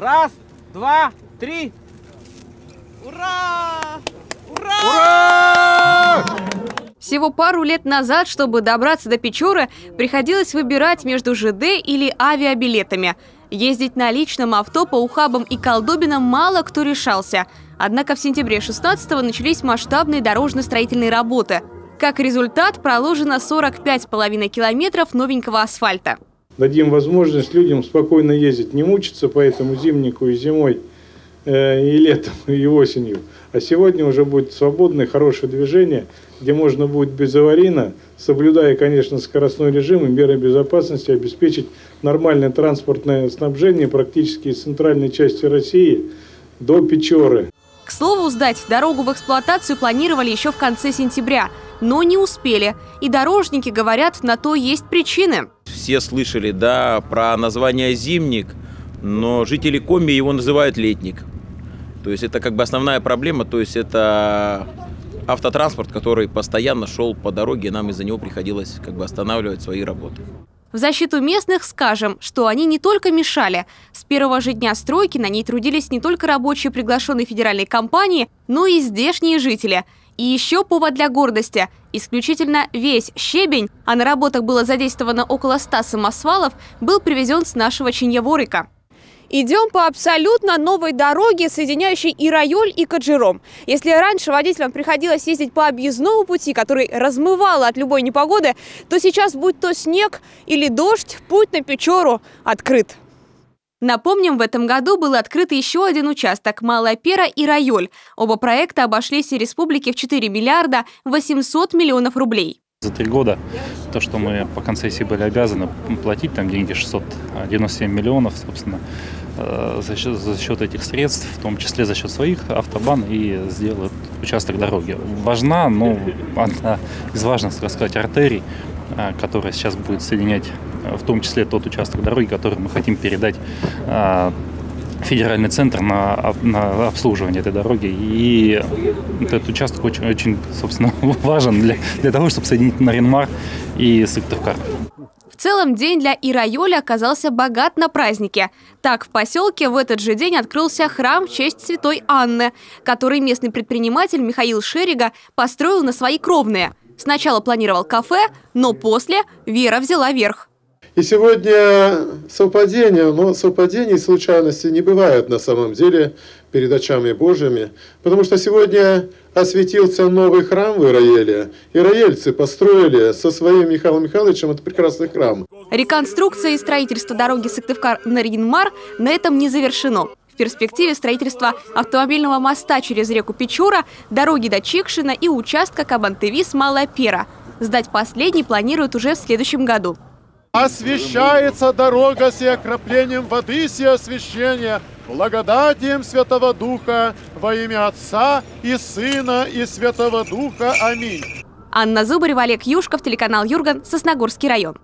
Раз, два, три. Ура! Ура! Всего пару лет назад, чтобы добраться до Печоры, приходилось выбирать между ЖД или авиабилетами. Ездить на личном авто по ухабам и колдобинам мало кто решался. Однако в сентябре 16-го начались масштабные дорожно-строительные работы. Как результат, проложено 45,5 километров новенького асфальта. Дадим возможность людям спокойно ездить, не мучиться по этому зимнику и зимой, э, и летом, и осенью. А сегодня уже будет свободное, хорошее движение, где можно будет безаварийно, соблюдая, конечно, скоростной режим и меры безопасности, обеспечить нормальное транспортное снабжение практически из центральной части России до Печоры. К слову, сдать дорогу в эксплуатацию планировали еще в конце сентября, но не успели. И дорожники говорят, на то есть причины. Все слышали, да, про название «Зимник», но жители Коми его называют «Летник». То есть это как бы основная проблема, то есть это автотранспорт, который постоянно шел по дороге, и нам из-за него приходилось как бы останавливать свои работы. В защиту местных скажем, что они не только мешали. С первого же дня стройки на ней трудились не только рабочие приглашенной федеральной компании, но и здешние жители. И еще повод для гордости. Исключительно весь щебень, а на работах было задействовано около 100 самосвалов, был привезен с нашего Чиньяворика. Идем по абсолютно новой дороге, соединяющей и Райоль, и Каджиром. Если раньше водителям приходилось ездить по объездному пути, который размывало от любой непогоды, то сейчас, будь то снег или дождь, путь на Печору открыт. Напомним, в этом году был открыт еще один участок – Малая Пера и Райоль. Оба проекта обошлись республике в 4 миллиарда 800 миллионов рублей. За три года то, что мы по концессии были обязаны платить, там деньги 697 миллионов, собственно, э, за счет, за счет этих средств, в том числе за счет своих, автобан и сделает участок дороги. Важна, но одна из важных, так сказать, артерий, э, которая сейчас будет соединять э, в том числе тот участок дороги, который мы хотим передать федеральный центр на, на обслуживание этой дороги. И этот участок очень, очень собственно, важен для, для того, чтобы соединить Наринмар и Сыктывкар. В целом день для Ирайоли оказался богат на праздники. Так, в поселке в этот же день открылся храм в честь святой Анны, который местный предприниматель Михаил Шерига построил на свои кровные. Сначала планировал кафе, но после вера взяла верх. И сегодня совпадения, но совпадений и случайностей не бывает на самом деле перед очами Божьими, потому что сегодня осветился новый храм в Ираеле. Ираельцы построили со своим Михаилом Михайловичем этот прекрасный храм. Реконструкция и строительство дороги Сыктывкар-Нарьинмар на этом не завершено. В перспективе строительства автомобильного моста через реку Печора, дороги до Чикшина и участка Кабантевис-Малая Пера. Сдать последний планируют уже в следующем году. Освящается дорога с окроплением воды с освящения, благодатием Святого Духа во имя Отца и Сына и Святого Духа. Аминь. Анна Зубарева, Олег Юшков, телеканал Юрган, Сосногорский район.